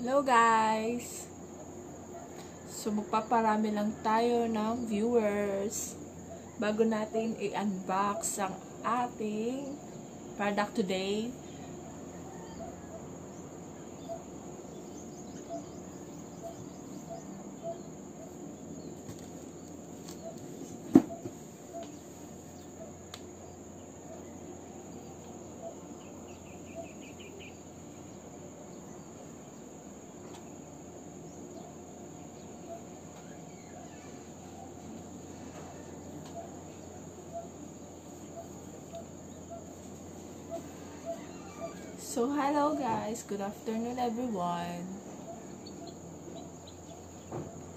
Hello guys! So magpaparami lang tayo ng viewers bago natin i-unbox ang ating product today. So, hello guys! Good afternoon everyone!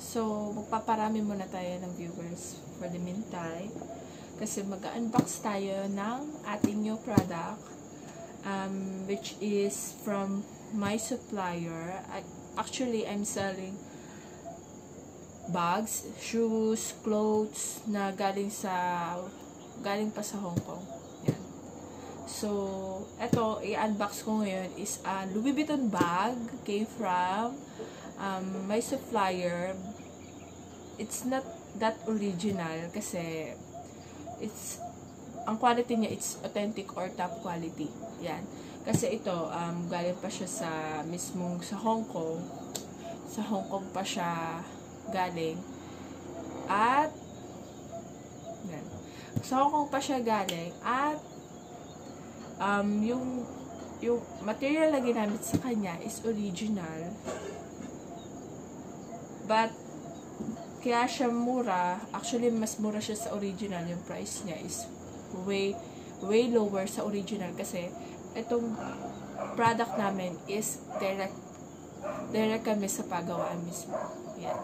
So, magpaparami muna tayo ng viewers for the meantime. Kasi mag-unbox tayo ng ating new product um, which is from my supplier. Actually, I'm selling bags, shoes, clothes na galing sa galing pa sa Hong Kong. So, eto, i-unbox ko ngayon is a Louis Vuitton bag came from um, my supplier. It's not that original kasi it's ang quality niya it's authentic or top quality. Yan. Kasi ito um, galing pa siya sa mismong sa Hong Kong. Sa Hong Kong pa siya galing. At yan. Sa Hong Kong pa siya galing at um, yung yung material na ginamit sa kanya is original. But, kaya siya mura, actually mas mura siya sa original, yung price niya is way, way lower sa original kasi itong product namin is direct, direct kami sa pagawaan mismo. Yan.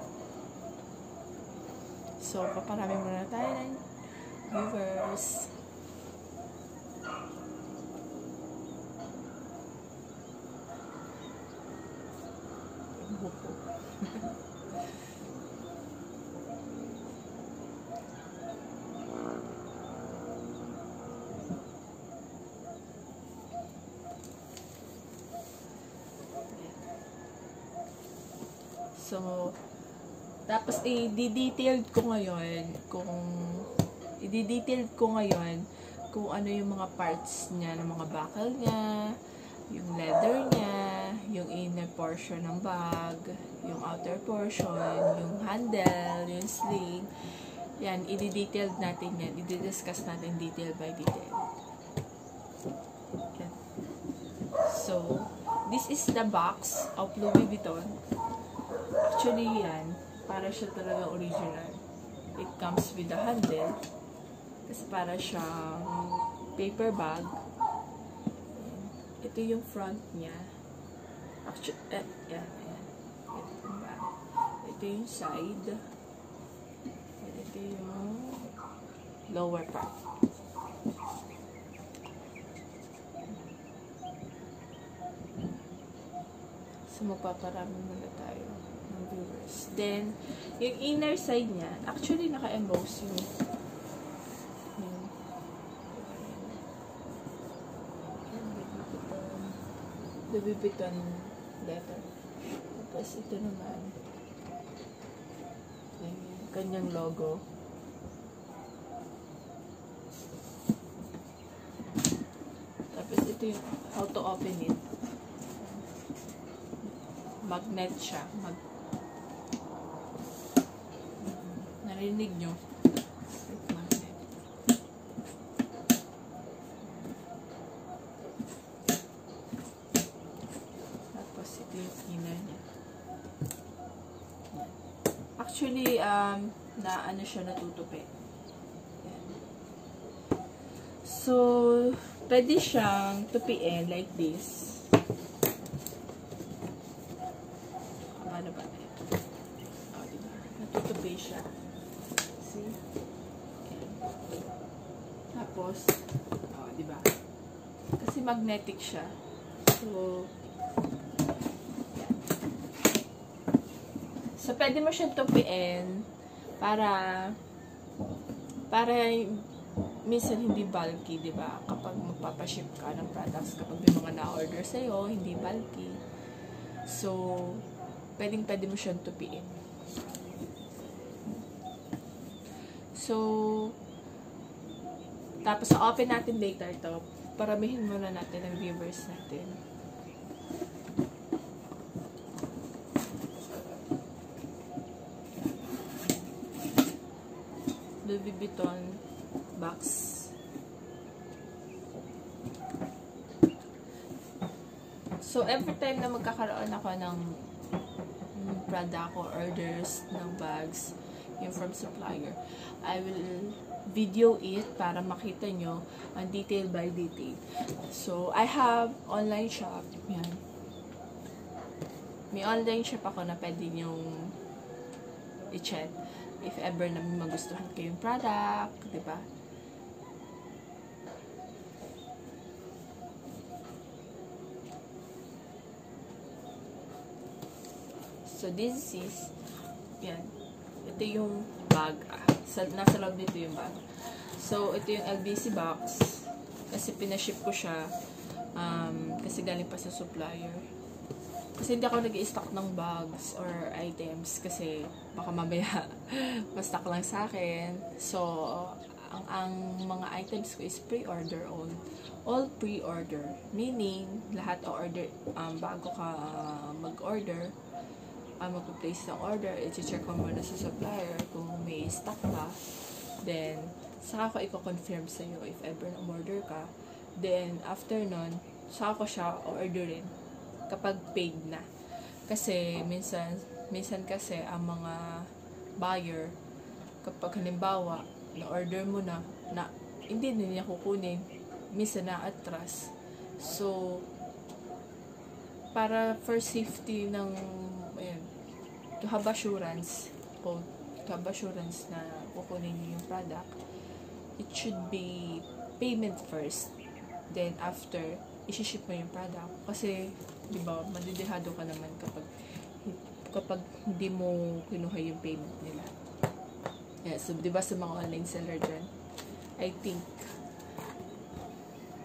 So, paparami muna tayo ng viewers. So, tapos i-detailed ko ngayon kung i-detailed ko ngayon kung ano yung mga parts niya, ng mga buckle niya, yung leather niya, yung inner portion ng bag, yung outer portion, yung handle, yung sling. Yan, i-detailed natin yan. I-discuss natin detail by detail. Yan. So, this is the box of Louis Vuitton. Actually, yan, para siya talaga original. It comes with the handle. Kasi para siyang paper bag ito yung front niya. Actually, eh, yeah, ayan. Ito, diba? ito yung side. Ito yung lower part. So, magpaparami muna tayo ng viewers. Then, yung inner side niya, actually, naka-emboss yung Louis Vuitton letter. Tapos ito naman, yung kanyang logo. Tapos ito yung how to open it. Magnet siya. Mag Narinig nyo? Magnet. Tapos ito yung inner niya. Actually, um, ano siya natutupi. Yan. So, pwede siyang tupiin like this. Paano ba ito? Oh, diba? Natutupi siya. See? Yan. Tapos, oh, diba? Kasi magnetic siya. So. So, pwede mo siyang tupiin para para minsan hindi bulky, di ba? Kapag magpapaship ka ng products, kapag may mga na-order sa'yo, hindi bulky. So, pwedeng pwede mo siyang tupiin. So, tapos open natin later to, paramihin muna natin ang viewers natin. Louis Vuitton box. So, every time na magkakaroon ako ng product or orders ng bags, yung from supplier, I will video it para makita nyo ang detail by detail. So, I have online shop. Yan. May online shop ako na pwede nyong i-check if ever na magustuhan kayong product, di ba? So, this is, yan. Ito yung bag. Sa, nasa loob dito yung bag. So, ito yung LBC box. Kasi pinaship ko siya. Um, kasi galing pa sa supplier. Kasi hindi ako nag stock ng bags or items kasi baka mamaya ma-stock lang sa akin. So, ang, ang mga items ko is pre-order all. All pre-order. Meaning, lahat o order um, bago ka mag-order, uh, mag-place ng order, i-check ko muna sa supplier kung may stock ba. Then, saka ko i-confirm sa'yo if ever na-order ka. Then, after nun, saka ko siya orderin kapag paid na. Kasi minsan, minsan kasi ang mga buyer, kapag halimbawa, na-order mo na, na hindi na niya kukunin, minsan na atras. So, para for safety ng, ayun, to have assurance, o to have assurance na kukunin niyo yung product, it should be payment first. Then, after, isi-ship mo yung product. Kasi, di ba, madidihado ka naman kapag kapag hindi mo kinuha yung payment nila. Yeah, so, di ba sa mga online seller dyan, I think,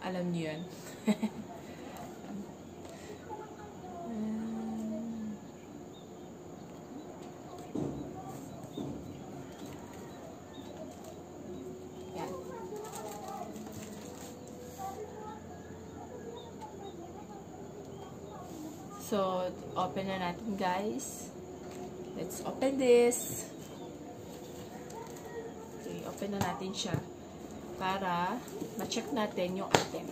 alam niyo. Yan. So, open na natin guys. Let's open this. Okay, open na natin siya para ma-check natin yung item.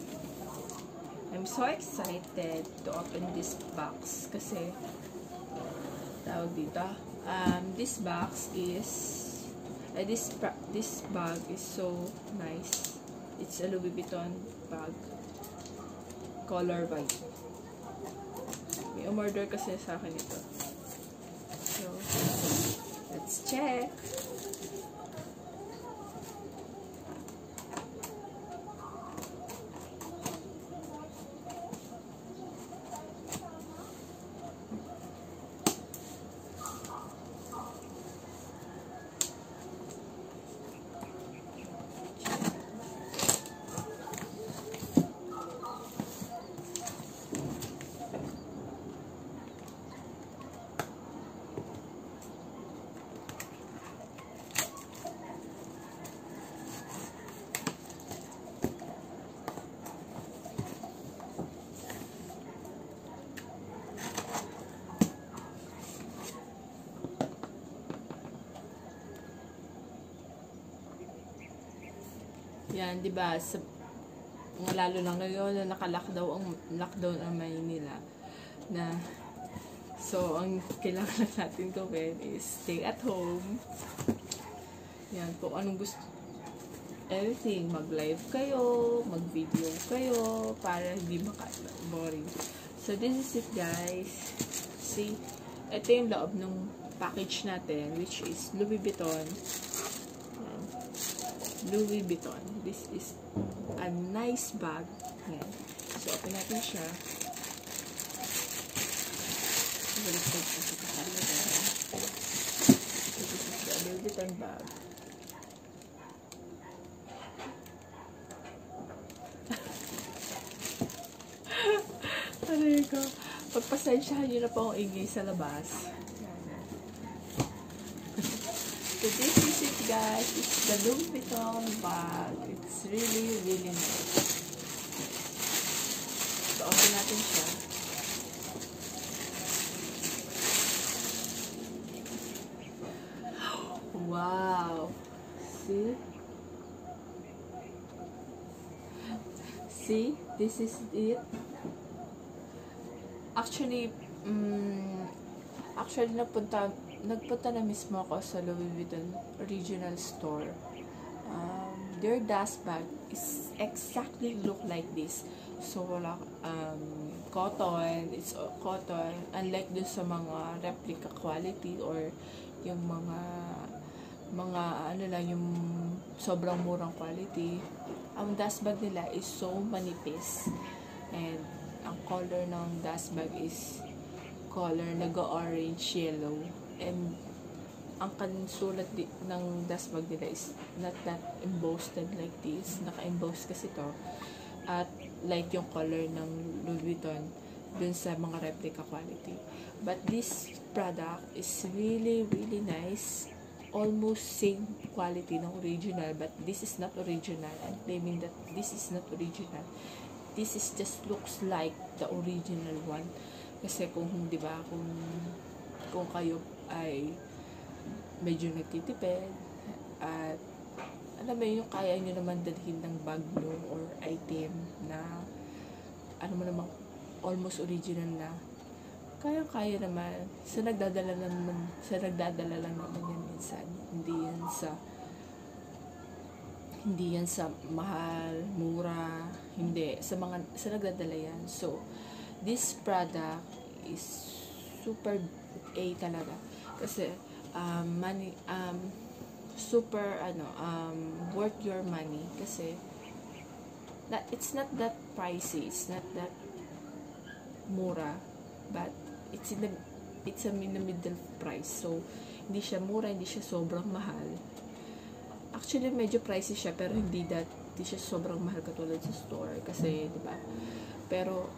I'm so excited to open this box kasi tawag dito. Um, this box is uh, this this bag is so nice. It's a Louis Vuitton bag. Color white. Umorder kasi sa akin ito. So, let's check. Yan, 'di ba? Lalo na ngayon na naka-lockdown ang lockdown ang Maynila na so ang kailangan natin gawin is stay at home. Yan, kung anong gusto everything, mag-live kayo, mag-video kayo para hindi maka-boring. So this is it guys. See, ito yung loob ng package natin which is Louis Vuitton. Louis Vuitton. This is a nice bag. Yan. So, open natin siya. Baliktad ko sa kasama this is the Louis Vuitton bag. Aray ko. Pagpasensyahan nyo na po ang ingay sa labas. So this guys. It's the Louis Vuitton bag. It's really, really nice. So open natin siya. Wow! See? See? This is it. Actually, mm, actually nagpunta nagpunta na mismo ako sa Louis Vuitton original store. Um, their dust bag is exactly look like this. So, wala, um, cotton, it's cotton, unlike dun sa mga replica quality or yung mga mga ano lang yung sobrang murang quality ang dust bag nila is so manipis and ang color ng dust bag is color nag-orange yellow and ang kansulat di, ng dust bag nila is not that embossed like this. Naka-emboss kasi to. At like yung color ng Louis Vuitton dun sa mga replica quality. But this product is really really nice. Almost same quality ng original but this is not original. I'm claiming that this is not original. This is just looks like the original one. Kasi kung di ba kung kung kayo ay medyo nagtitipid at alam mo yung kaya nyo naman dalhin ng bag nyo or item na ano mo namang almost original na kaya-kaya naman. Sa nagdadala naman, sa nagdadala lang naman yan minsan. Hindi yan sa hindi yan sa mahal, mura, hindi. Sa mga, sa nagdadala yan. So, this product is super A talaga. Kasi, um, money, um, super, ano, um, worth your money. Kasi, that, it's not that pricey. It's not that mura. But, it's in the it's a in the middle price. So, hindi siya mura, hindi siya sobrang mahal. Actually, medyo pricey siya, pero hindi that, hindi siya sobrang mahal katulad sa store. Kasi, di ba? Pero,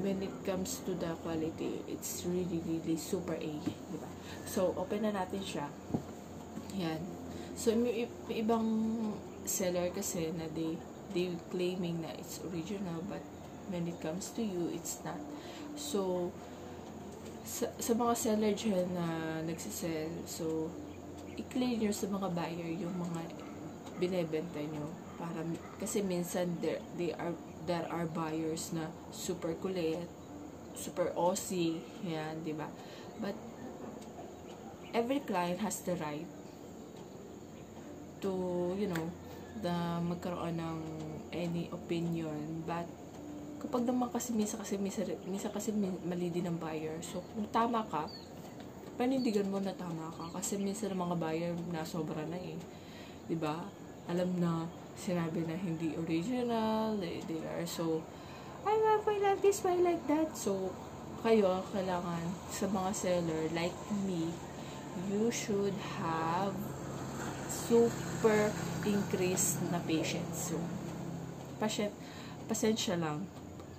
when it comes to the quality, it's really, really super A. Di ba? So, open na natin siya. Yan. So, may, ibang seller kasi na they, they claiming na it's original, but when it comes to you, it's not. So, sa, sa mga seller dyan na nagsisell, so, i-clear nyo sa mga buyer yung mga binebenta nyo. Para, kasi minsan, there, they are, there are buyers na super kulit, super Aussie, yan, di ba? But, every client has the right to, you know, na magkaroon ng any opinion, but kapag naman kasi misa kasi misa kasi mali din ng buyer. So, kung tama ka, panindigan mo na tama ka. Kasi minsan ng mga buyer na sobra na eh. ba Alam na sinabi na hindi original, they, they are so, I love, I like this, I like that. So, kayo, kailangan sa mga seller like me, you should have super increased na patience. So, pasensya, pasensya lang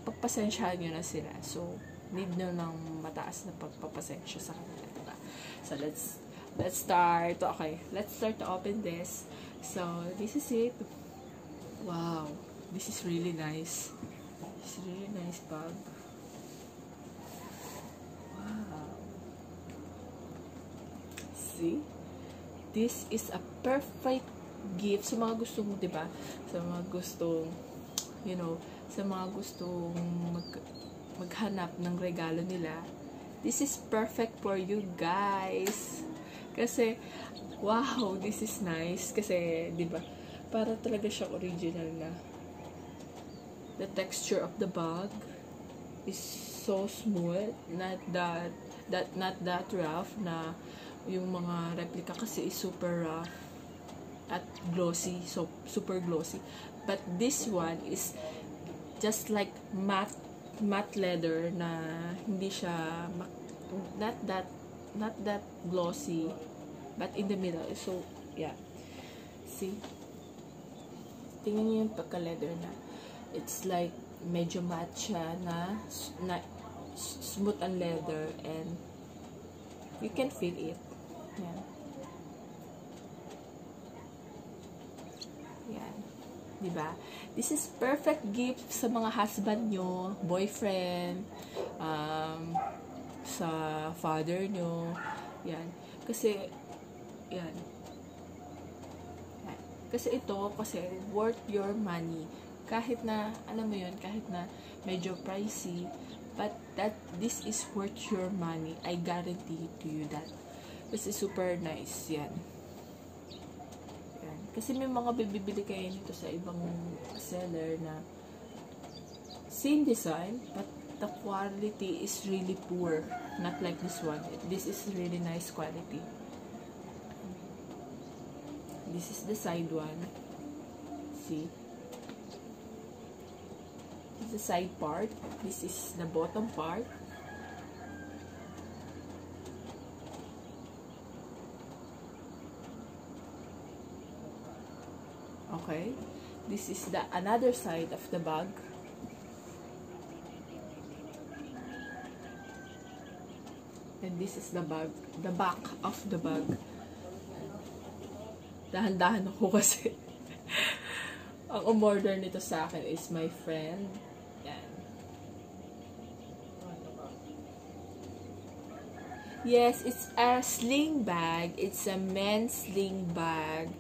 pagpasensyahan nyo na sila. So, need nyo ng mataas na pagpapasensya sa kanila, diba? So, let's, let's start. Okay, let's start to open this. So, this is it. Wow, this is really nice. It's really nice bag. Wow. See? This is a perfect gift sa mga gustong, di ba? Sa mga gustong, you know, sa mga gustong mag, maghanap ng regalo nila, this is perfect for you guys. Kasi, wow, this is nice. Kasi, di ba, para talaga siyang original na. The texture of the bag is so smooth, not that, that not that rough na yung mga replica kasi is super rough at glossy, so super glossy. But this one is just like matte matte leather na hindi siya not that not that glossy but in the middle so yeah see tingnan niyo yung pagka leather na it's like medyo matte siya na, na smooth ang leather and you can feel it. Yan. Yan. Diba? This is perfect gift sa mga husband nyo, boyfriend, um, sa father nyo. Yan. Kasi, yan. yan. Kasi ito, kasi worth your money. Kahit na, alam mo yun, kahit na medyo pricey, but that, this is worth your money. I guarantee to you that. Kasi super nice. Yan. Yan. Kasi may mga bibibili kayo nito sa ibang seller na same design, but the quality is really poor. Not like this one. This is really nice quality. This is the side one. See? This is the side part. This is the bottom part. Okay. This is the another side of the bag. And this is the bag, the back of the bag. Dahan-dahan ako kasi. Ang umorder nito sa akin is my friend. Yes, it's a sling bag. It's a men's sling bag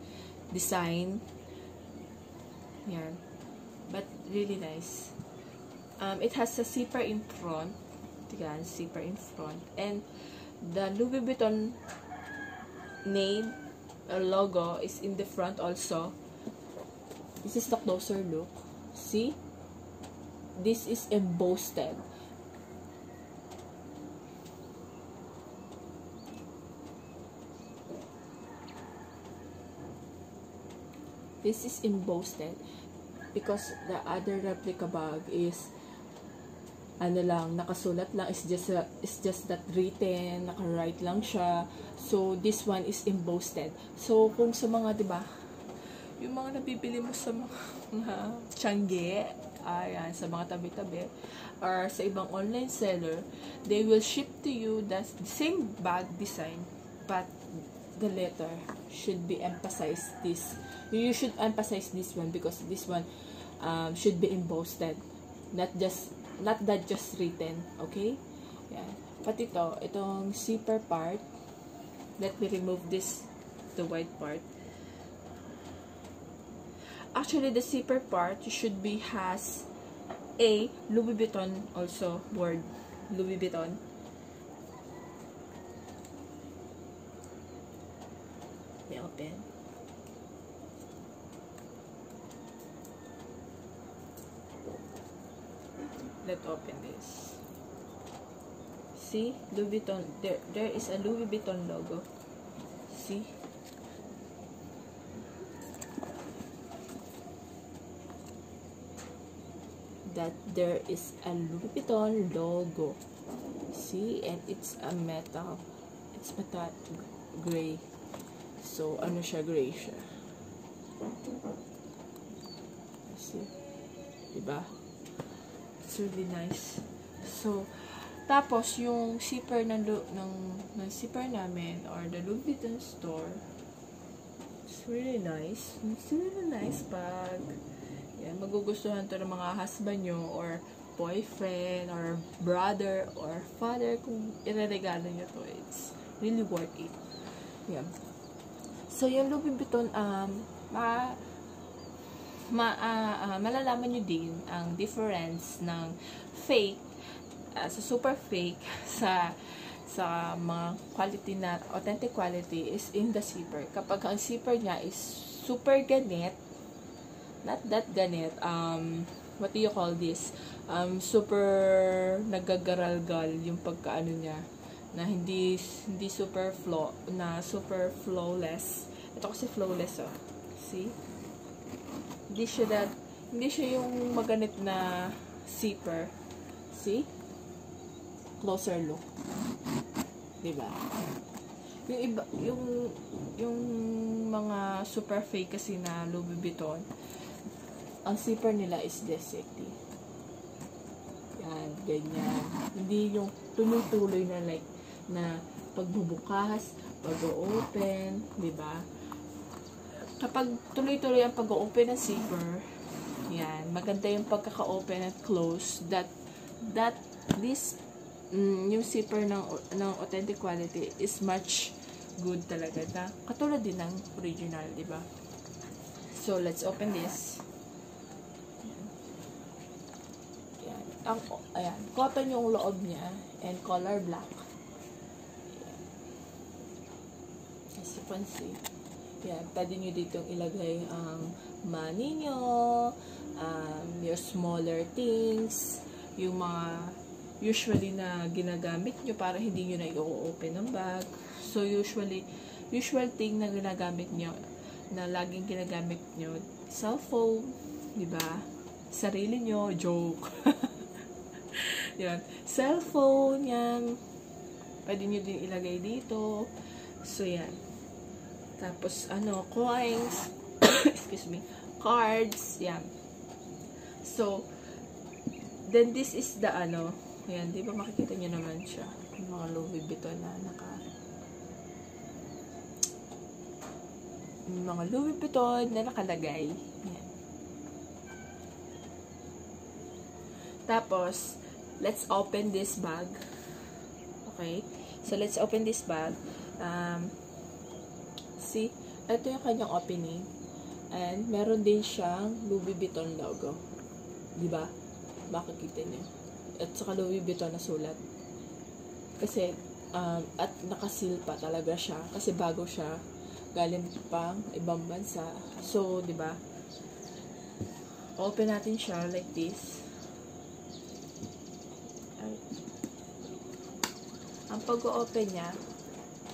design. Yan. But really nice. Um, it has a zipper in front. Yan, zipper in front. And the Louis Vuitton name or logo is in the front also. This is the closer look. See? This is embossed. This is embossed because the other replica bag is ano lang, nakasulat lang, is just, a, is just that written, naka-write lang siya. So, this one is embossed. So, kung sa mga, di ba, yung mga nabibili mo sa mga, mga tiyangge, ayan, sa mga tabi-tabi, or sa ibang online seller, they will ship to you the same bag design, but the letter should be emphasized this. You should emphasize this one because this one um, should be embossed, not just not that just written, okay? Yan. Pati ito, itong zipper part, let me remove this, the white part. Actually, the zipper part should be has a Louis Vuitton also word. Louis Vuitton. Let's open this. See? Louis Vuitton. There, there is a Louis Vuitton logo. See? That there is a Louis Vuitton logo. See? And it's a metal. It's metal gray. So, ano siya? Gray siya. See? Diba? It's really nice. So, tapos, yung zipper ng, ng, ng zipper namin, or the Louis Vuitton store, it's really nice. It's really nice bag. Yan, magugustuhan to ng mga husband nyo, or boyfriend, or brother, or father, kung ireregalo nyo to. It's really worth it. Yan. So, yung Louis Vuitton, um, ma ma uh, uh, malalaman nyo din ang difference ng fake uh, sa super fake sa sa mga quality na authentic quality is in the zipper. Kapag ang zipper niya is super ganit, not that ganit, um, what do you call this? Um, super nagagaralgal yung pagkaano niya na hindi hindi super flow na super flawless. Ito kasi flawless oh. See? Hindi siya that, hindi siya yung maganit na zipper. See? Closer look. Diba? Yung iba, yung, yung mga super fake kasi na Louis Vuitton, ang zipper nila is this, 60. Yan, ganyan. Hindi yung tuloy-tuloy na like, na pagbubukas, pag-open, di ba? Kapag tuloy-tuloy ang pag-open ng zipper, yan, maganda yung pagkaka-open at close that that this mm, yung zipper ng ng authentic quality is much good talaga na katulad din ng original, di ba? So, let's open this. Yan. Ang, ayan, cotton yung loob niya and color black. Ayan. As you can see. Yan, pwede nyo dito ilagay ang money nyo, um, your smaller things, yung mga usually na ginagamit nyo para hindi nyo na i-open ng bag. So, usually, usual thing na ginagamit nyo, na laging ginagamit nyo, cellphone, di ba? Sarili nyo, joke. yan. Cellphone, yan. Pwede nyo din ilagay dito. So, yan. Tapos, ano, coins, excuse me, cards, yan. So, then this is the, ano, yan, di ba makikita nyo naman siya. Yung mga Louis Vuitton na naka, yung mga Louis Vuitton na nakalagay. Yan. Tapos, let's open this bag. Okay? So, let's open this bag. Um, see, ito yung kanyang opening. And, meron din siyang Louis Vuitton logo. Di ba? Makikita niyo. At saka Louis Vuitton na sulat. Kasi, um, at nakasil pa talaga siya. Kasi bago siya galing pang ibang bansa. So, di ba? Open natin siya like this. Ang pag-open niya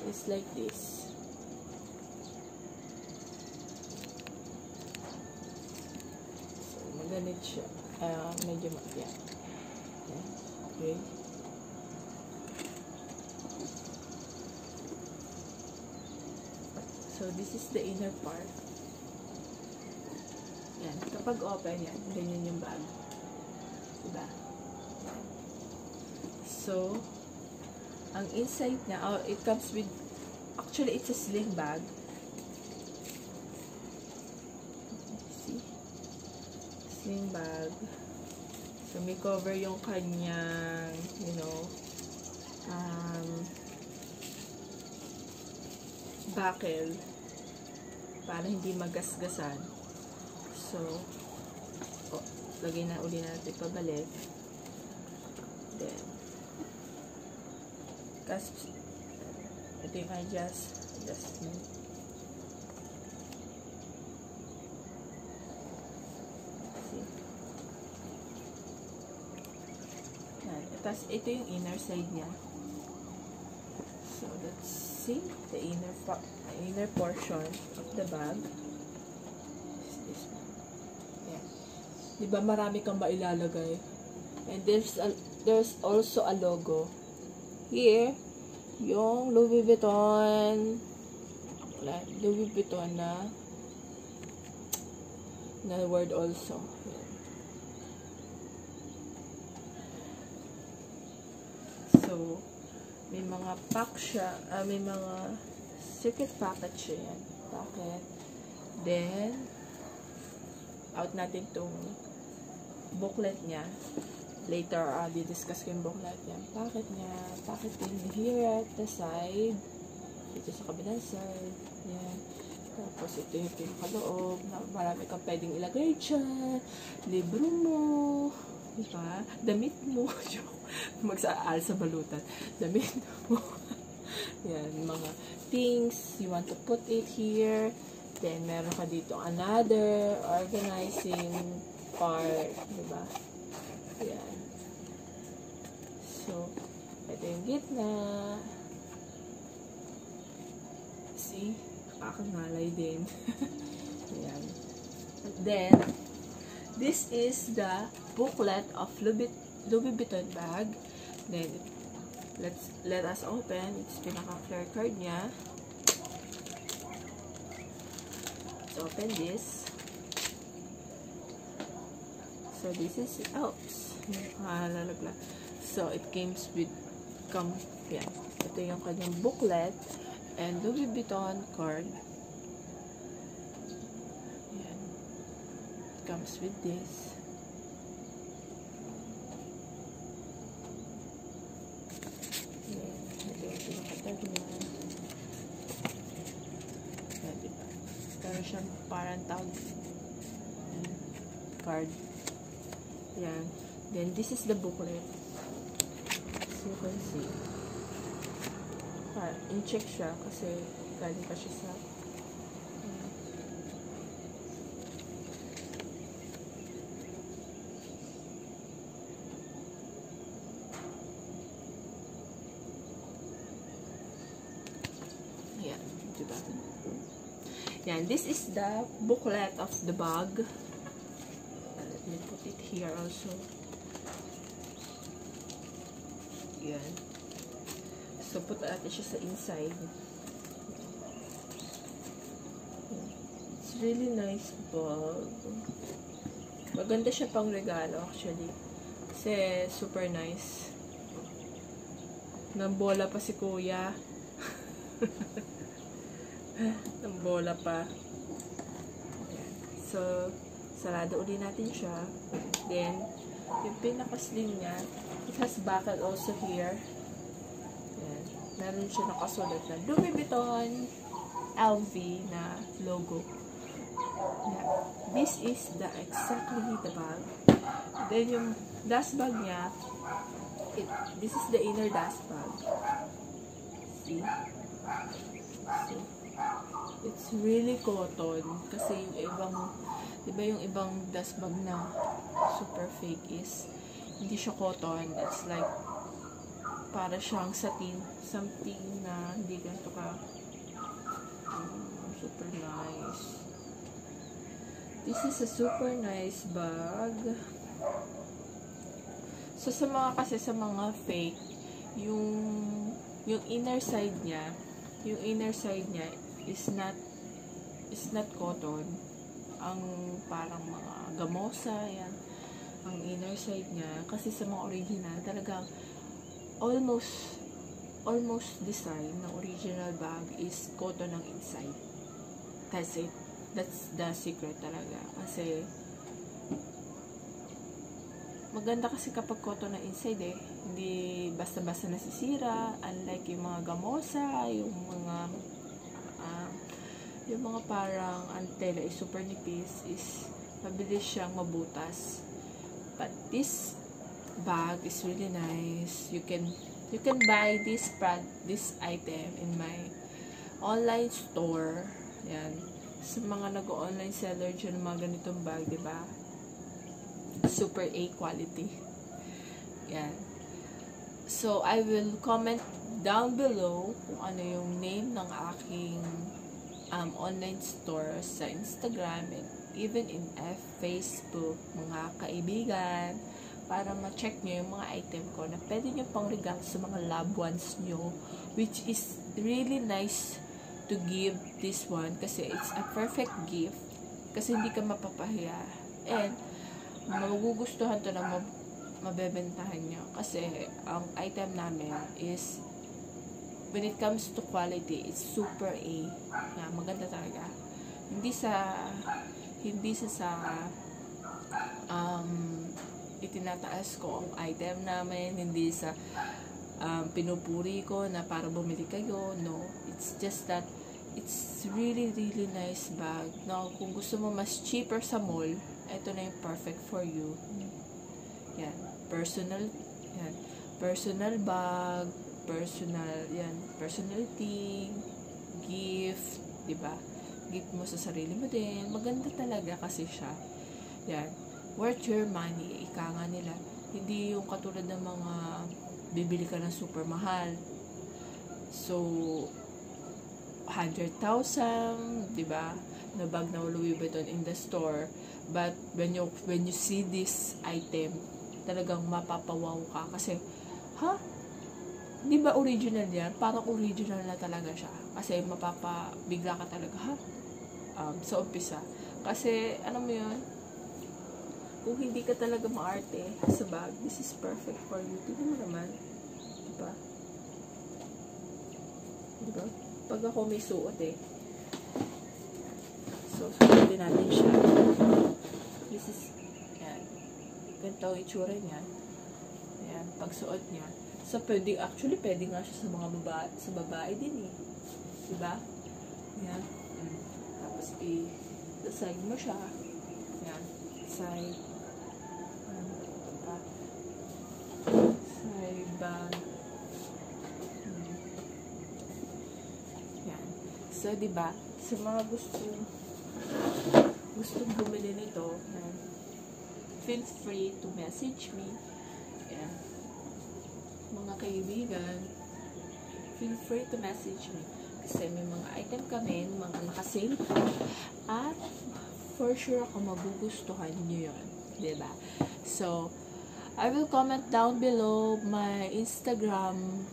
is like this. So, maganit siya. Uh, medyo. Yan. Okay. So, this is the inner part. Yan. Kapag open yan, ganyan yung bag. Diba? So, ang inside niya, oh, it comes with, actually, it's a sling bag. See? Sling bag. So, may cover yung kanyang, you know, um, buckle para hindi magasgasan. So, oh, lagay na uli natin pabalik. Then, kasi, ito yung adjust, adjustment. Tapos, ito yung inner side niya. So, let's see the inner inner portion of the bag. Is this one. Yan. Di ba marami kang mailalagay? And there's a, there's also a logo. Here, yung Louis Vuitton Louis Vuitton na na word also. Yan. So, may mga pack siya, uh, may mga secret packet siya yan. Packet. Then, out natin tong booklet niya. Later, uh, di-discuss ko yung booklet niya. Packet niya. Packet din here at the side. Dito sa kabilang side. Yan. Tapos, ito yung pinakaloob. Na marami kang pwedeng ilagay dyan. Libro mo. Diba? Damit mo. Magsaal sa balutan. Damit mo. Yan, mga things. You want to put it here. Then, meron ka dito another organizing part. Diba? Yan. So, ito yung gitna. See? Nakakangalay din. Yan. Then, this is the booklet of Louis, Louis Vuitton bag. Then, let's let us open. It's pinaka-clear card niya. Let's open this. So, this is, oops, ah, lalaglag. So, it comes with, come, yan. Ito yung kanyang booklet and Louis Vuitton card. Yan. It comes with this. Yan. Ito yung pinakatag niya. Yan, diba? Meron siyang parang tag. Yan. Card. Yan. Then, this is the booklet. As you can see. Ah, in-check siya kasi galing pa siya sa Ayan, diba? Yan, this is the booklet of the bag. Let me put it here also. Yan. So, put natin siya sa inside. It's really nice bag. Maganda siya pang regalo, actually. Kasi, super nice. Nambola pa si kuya. Nambola pa. So, sarado uli natin siya. Then, yung pinaka-sling niya, it has buckle also here. Ayan. Meron siya nakasulat na Louis Vuitton LV na logo. Yeah. This is the exactly the bag. Then yung dust bag niya, it, this is the inner dust bag. See? See? It's really cotton. Kasi yung ibang, di ba yung ibang dust bag na super fake is, hindi siya cotton. It's like, para siyang satin. Something na hindi ganito ka. Mm, super nice. This is a super nice bag. So, sa mga kasi sa mga fake, yung yung inner side niya, yung inner side niya is not is not cotton. Ang parang mga gamosa, yan. Ang inner side niya. Kasi sa mga original, talagang almost almost design ng original bag is cotton ang inside. That's it. That's the secret talaga. Kasi maganda kasi kapag cotton na inside eh. Hindi basta-basta nasisira. Unlike yung mga gamosa, yung mga yung mga parang antela is super nipis is mabilis siyang mabutas. But this bag is really nice. You can you can buy this product, this item in my online store. Yan. Sa mga nag-online seller dyan mga ganitong bag, di ba? Super A quality. Yan. So, I will comment down below kung ano yung name ng aking um, online store sa Instagram and even in F, Facebook, mga kaibigan, para ma-check nyo yung mga item ko na pwede nyo pang regalo sa mga loved ones nyo, which is really nice to give this one kasi it's a perfect gift kasi hindi ka mapapahiya. And magugustuhan to na mab mabebentahan nyo kasi ang item namin is when it comes to quality it's super A yeah, maganda talaga hindi sa hindi sa sa um, itinataas ko ang item namin, hindi sa um, pinupuri ko na para bumili kayo. No, it's just that it's really, really nice bag. No, kung gusto mo mas cheaper sa mall, ito na yung perfect for you. Yan, personal, yan, personal bag, personal, yan, personal thing, gift, di ba? Gift mo sa sarili mo din. Maganda talaga kasi siya. Yan, worth your money, ika nga nila. Hindi yung katulad ng mga bibili ka ng super mahal. So, 100,000, di ba? Na bag na Louis Vuitton in the store. But when you when you see this item, talagang mapapawaw ka kasi ha? Di ba original yan? Parang original na talaga siya. Kasi mapapabigla ka talaga, ha? Um, sa umpisa. Kasi, ano mo yun? kung hindi ka talaga maarte sa bag, this is perfect for you. Tingnan mo naman. Diba? Diba? Pag ako may suot eh. So, suotin natin siya. This is, yan. Ganito ang itsura niya. Ayan, pagsuot niya. So, pwede, actually, pwede nga siya sa mga babae, sa babae din eh. Diba? Yan. Mm. Tapos, i-side mo siya. Yan. Side. Ano pa? Side bag. Yan. So, diba? Sa mga gusto gustong bumili nito, yan. feel free to message me. Mga kaibigan, feel free to message me. Kasi may mga item kami, mga nakasale pa. At for sure ako magugustuhan nyo yun. ba diba? So, I will comment down below my Instagram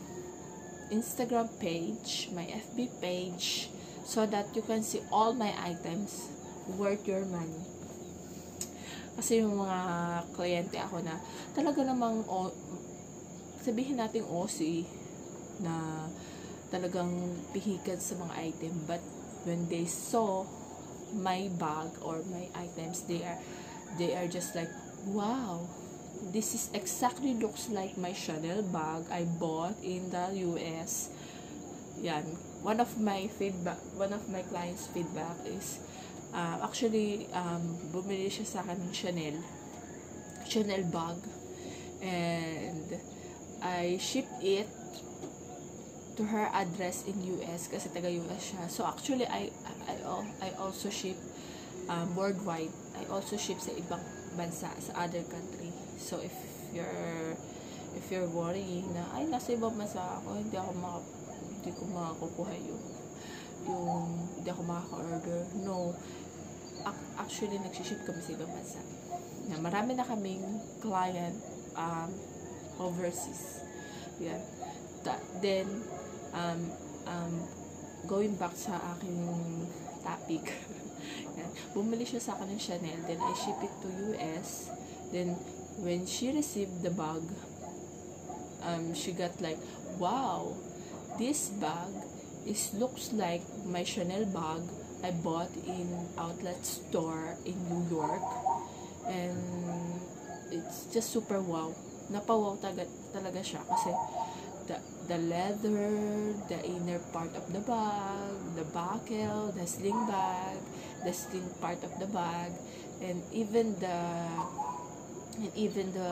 Instagram page, my FB page, so that you can see all my items worth your money. Kasi yung mga kliyente ako na talaga namang sabihin natin OC na talagang pihikan sa mga item but when they saw my bag or my items they are they are just like wow this is exactly looks like my Chanel bag I bought in the US yan. One of my feedback one of my clients feedback is uh, actually um, bumili siya sa akin ng Chanel Chanel bag. And I shipped it to her address in US kasi taga US siya. So actually I I I also ship um, worldwide. I also ship sa ibang bansa sa other country. So if you're if you're worrying na ay nasa ibang bansa ako, hindi ako maka hindi ko makakukuha yung yung hindi ako makaka-order. No. Actually, nagsiship kami sa ibang bansa. Na marami na kaming client um, overseas. Yeah. Ta- then, um, um, going back sa aking topic, bumili siya sa akin ng Chanel, then I ship it to US, then when she received the bag, um, she got like, wow, this bag is looks like my Chanel bag I bought in outlet store in New York, and it's just super wow. Napawaw talaga, siya kasi the, the leather, the inner part of the bag, the buckle, the sling bag, the sling part of the bag, and even the and even the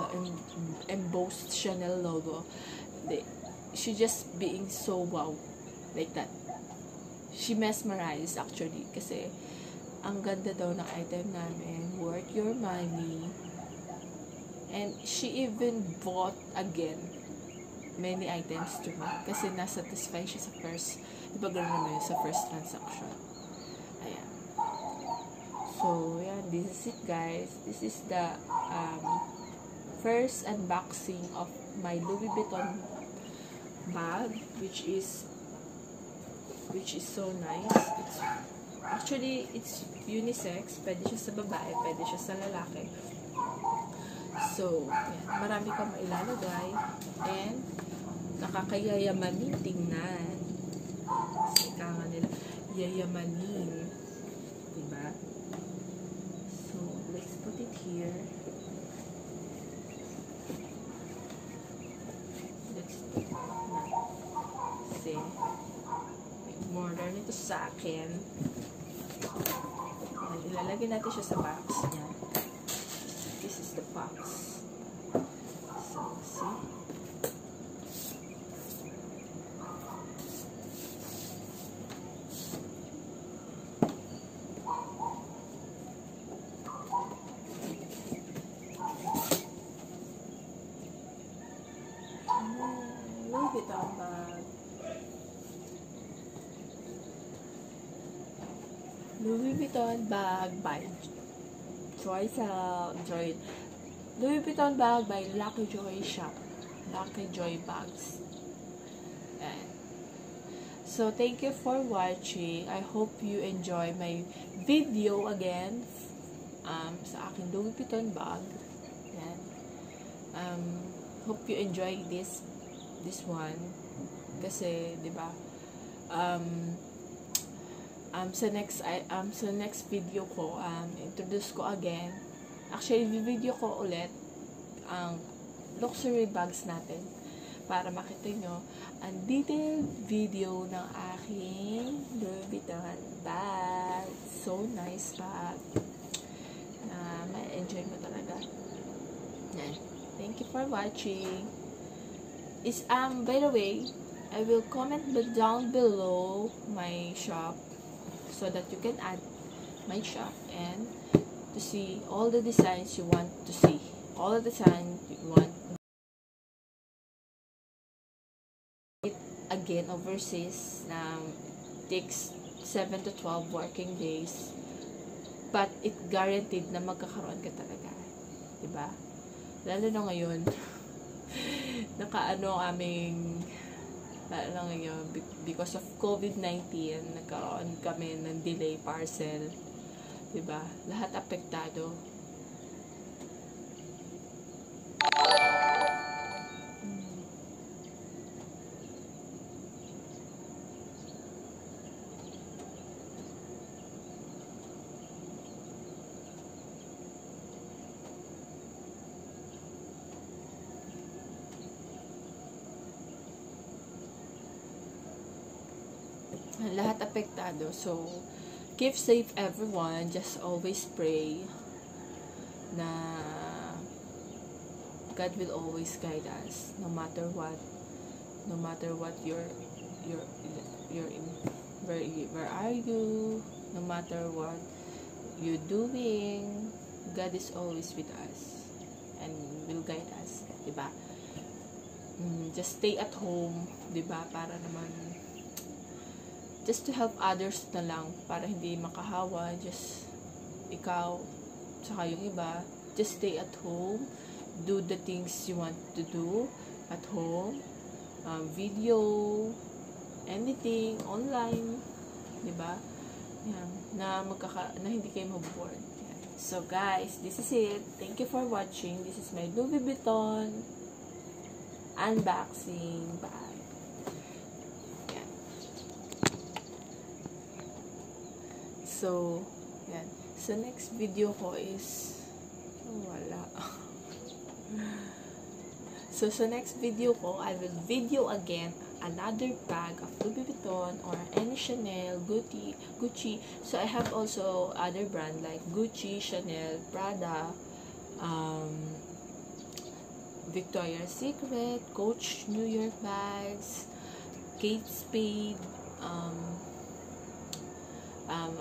embossed Chanel logo. They, she just being so wow like that. She mesmerized actually kasi ang ganda daw ng item namin, worth your money. And she even bought again many items to me. Kasi nasatisfy siya sa first, di ba naman yun sa first transaction. Ayan. So, yan. This is it, guys. This is the um, first unboxing of my Louis Vuitton bag, which is which is so nice. It's actually it's unisex. Pwede siya sa babae, pwede siya sa lalaki. So, yan. marami kang mailalagay. And, nakakayayamanin tingnan. Kasi ika nga nila, yayamanin. Diba? So, let's put it here. Let's put it na. Kasi, order nito sa akin. Yan, ilalagay natin siya sa box niya. This is the box. So, see? Louis Vuitton bag by Joy Sal Joy Louis Vuitton bag by Lucky Joy Shop. Lucky Joy Bags. And so thank you for watching. I hope you enjoy my video again um, sa aking Louis Vuitton bag. Yan. Um, hope you enjoy this this one. Kasi 'di ba um um sa next I um sa next video ko um introduce ko again actually video ko ulit ang luxury bags natin para makita nyo ang detailed video ng aking Louis Vuitton bag. So nice bag. Na uh, ma-enjoy mo talaga. Yan. Thank you for watching. Is um by the way, I will comment down below my shop so that you can add my shop and to see all the designs you want to see. All the designs you want again overseas na takes 7 to 12 working days but it guaranteed na magkakaroon ka talaga. 'Di ba? Lalo na ngayon nakaano aming lalo na ngayon because of COVID-19 nagkaroon kami ng delay parcel. ba? Lahat apektado. lahat apektado. So, keep safe everyone. Just always pray na God will always guide us no matter what no matter what you're you're in where where are you no matter what you're doing God is always with us and will guide us diba mm, just stay at home diba para naman just to help others na lang para hindi makahawa just ikaw saka yung iba. Just stay at home do the things you want to do at home. Um, video anything online di ba? Yan na magkaka na hindi kayo yan. so guys this is it. Thank you for watching. This is my Louis Vuitton unboxing. Bye So, yan. So, next video ko is, wala. so, sa next video ko, I will video again another bag of Louis Vuitton or any Chanel, Gucci, Gucci. So, I have also other brand like Gucci, Chanel, Prada, um, Victoria's Secret, Coach New York bags, Kate Spade, um, um,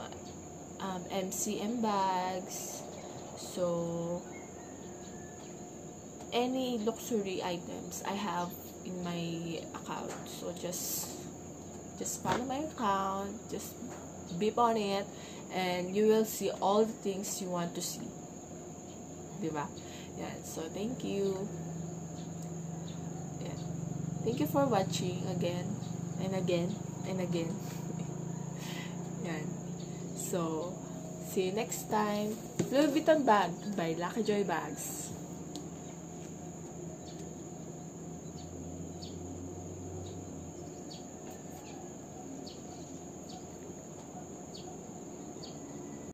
um, MCM bags. So, any luxury items I have in my account. So, just, just follow my account, just beep on it, and you will see all the things you want to see. Diba? Yeah, so thank you. Yeah. Thank you for watching again and again and again. So, see you next time. Louis Vuitton bag by Lucky Joy Bags.